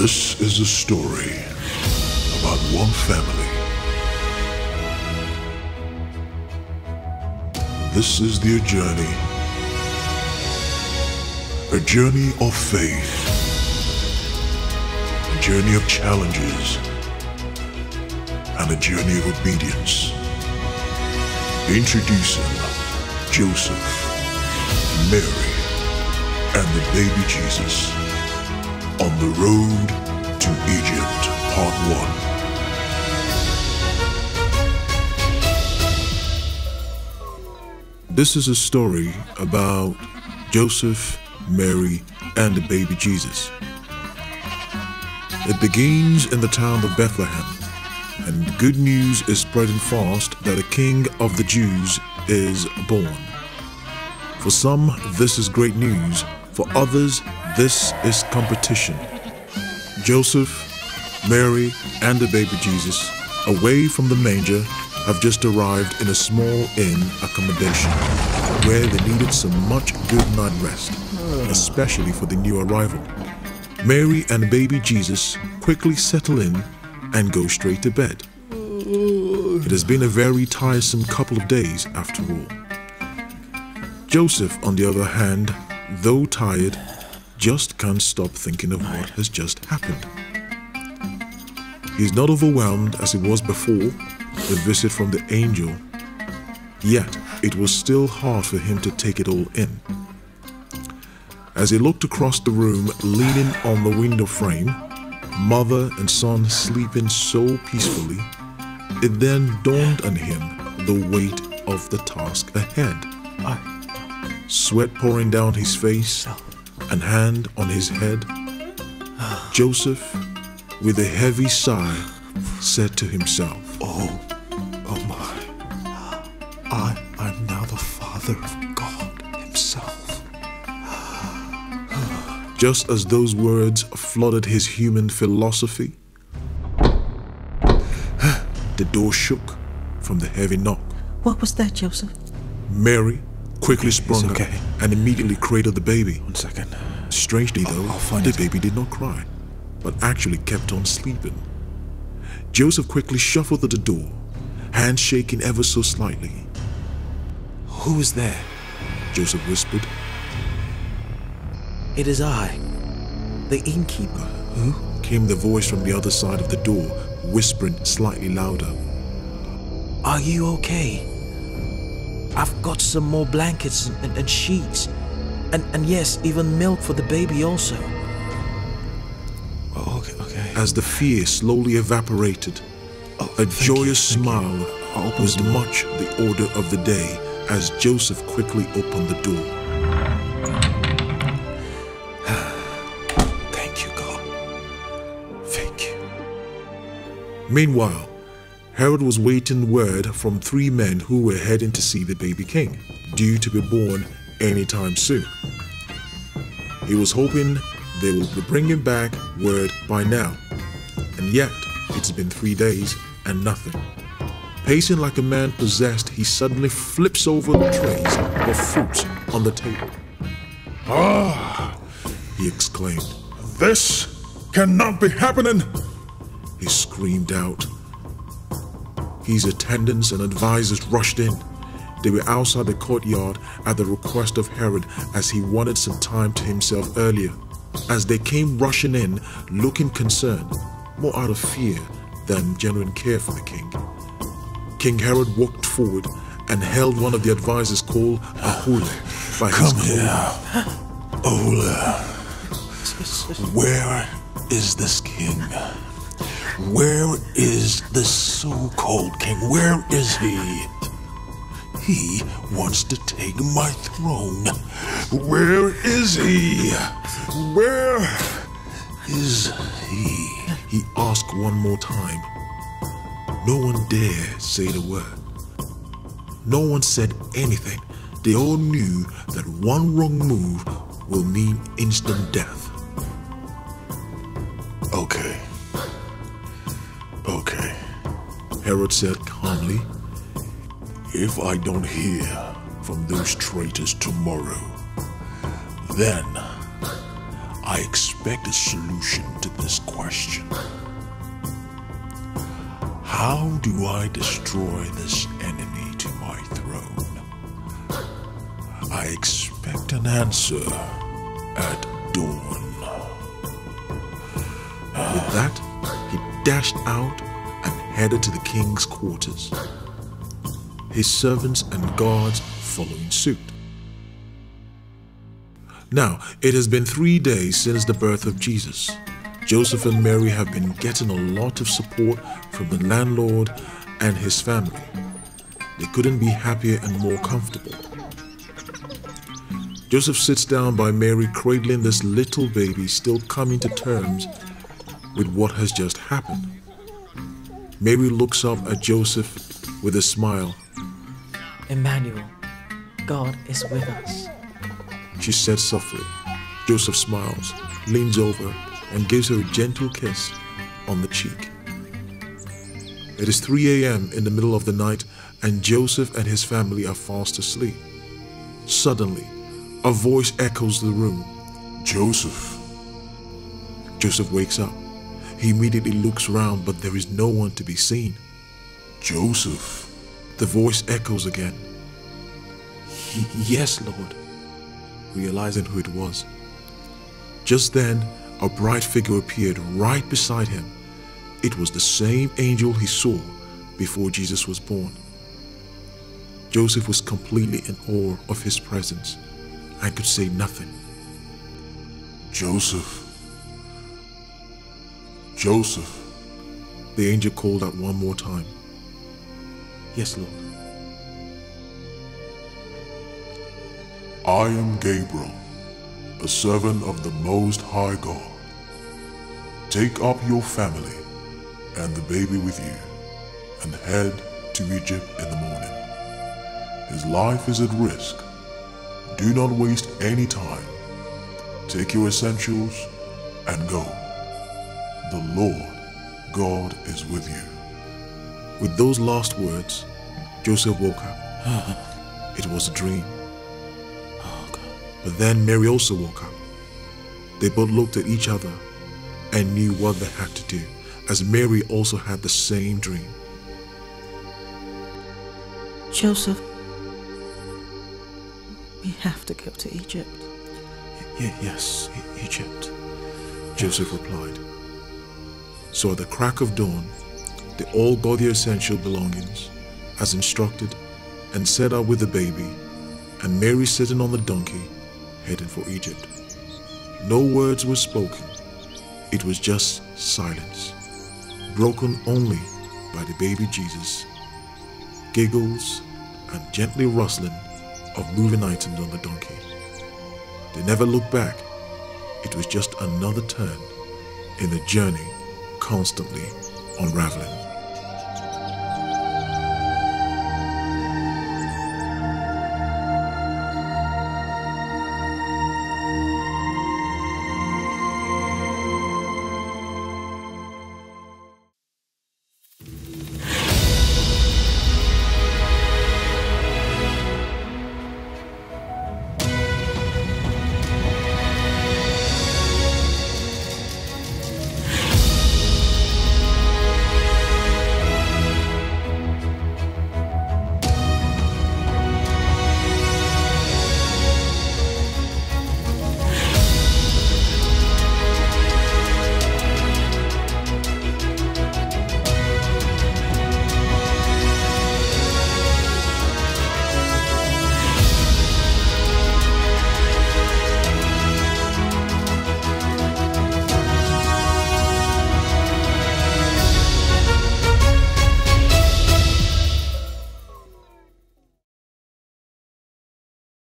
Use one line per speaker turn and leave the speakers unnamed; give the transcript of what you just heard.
This is a story about one family. This is their journey. A journey of faith. A journey of challenges. And a journey of obedience. Introducing Joseph, Mary, and the baby Jesus on the road to Egypt, part one. This is a story about Joseph, Mary, and the baby Jesus. It begins in the town of Bethlehem, and good news is spreading fast that a king of the Jews is born. For some, this is great news. For others, this is competition. Joseph, Mary, and the baby Jesus, away from the manger, have just arrived in a small inn accommodation where they needed some much good night rest, ah. especially for the new arrival. Mary and baby Jesus quickly settle in and go straight to bed. Ah. It has been a very tiresome couple of days after all. Joseph, on the other hand, though tired, just can't stop thinking of what has just happened. He's not overwhelmed as he was before the visit from the angel, yet it was still hard for him to take it all in. As he looked across the room, leaning on the window frame, mother and son sleeping so peacefully, it then dawned on him the weight of the task ahead. Sweat pouring down his face, oh. And hand on his head, Joseph, with a heavy sigh, said to himself,
Oh, oh my. I am now the father of God Himself.
just as those words flooded his human philosophy. The door shook from the heavy knock.
What was that, Joseph?
Mary quickly sprung
okay.
up and immediately cradled the baby.
One second.
Strangely, though,
I'll
the
it.
baby did not cry, but actually kept on sleeping. Joseph quickly shuffled at the door, hand shaking ever so slightly.
Who is there?
Joseph whispered.
It is I, the innkeeper. Who?
Came the voice from the other side of the door, whispering slightly louder.
Are you okay? I've got some more blankets and, and, and sheets. And, and yes, even milk for the baby also.
Oh, okay, okay.
As the fear slowly evaporated,
Oh,
a joyous
you.
smile was
the
much the order of the day as Joseph quickly opened the door.
Thank you, God. Thank you.
Meanwhile, Herod was waiting word from three men who were heading to see the baby king, due to be born anytime soon. He was hoping they would be bringing back word by now, and yet it's been three days and nothing. Pacing like a man possessed, he suddenly flips over the trays of fruits on the table. Ah! He exclaimed. This cannot be happening! He screamed out. His attendants and advisors rushed in. They were outside the courtyard at the request of Herod as he wanted some time to himself earlier. As they came rushing in, looking concerned, more out of fear than genuine care for the king. King Herod walked forward and held one of the advisors called Ahula by his
Come
clothing.
here. Ola. Where is this king? Where is this so-called king? Where is he? He wants to take my throne. Where is he? Where is he?
He asked one more time. No one dared say the word. No one said anything. They all knew that one wrong move will mean instant death.
Okay. Okay.
Herod said calmly,
If I don't hear from those traitors tomorrow, then I expect a solution to this question. How do I destroy this enemy to my throne? I expect an answer at dawn.
With that, he dashed out headed to the king's quarters. His servants and guards following suit. Now, it has been three days since the birth of Jesus. Joseph and Mary have been getting a lot of support from the landlord and his family. They couldn't be happier and more comfortable. Joseph sits down by Mary, cradling this little baby, still coming to terms with what has just happened. Mary looks up at Joseph with a smile.
Emmanuel, God is with us.
She said softly. Joseph smiles, leans over, and gives her a gentle kiss on the cheek. It is 3 a.m. in the middle of the night, and Joseph and his family are fast asleep. Suddenly, a voice echoes the room.
Joseph,
Joseph wakes up. He immediately looks round, but there is no one to be seen.
Joseph,
The voice echoes again,
yes, Lord.
realizing who it was. Just then, a bright figure appeared right beside him. It was the same angel he saw before Jesus was born. Joseph was completely in awe of his presence and could say nothing.
Joseph, Joseph,
The angel called out one more time.
Yes, Lord.
I am Gabriel, a servant of the Most High God. Take up your family and the baby with you and head to Egypt in the morning. His life is at risk. Do not waste any time. Take your essentials and go. The Lord God is with you.
With those last words, Joseph woke up. it was a dream. Oh, but then Mary also woke up. They both looked at each other and knew what they had to do, as Mary also had the same dream.
Joseph, we have to go to Egypt.
Y- yes, E- Egypt, Joseph replied. So at the crack of dawn, they all got their essential belongings, as instructed, and set out with the baby, and Mary sitting on the donkey, heading for Egypt. No words were spoken. It was just silence, broken only by the baby Jesus, giggles, and gently rustling of moving items on the donkey. They never looked back. It was just another turn in the journey constantly unraveling.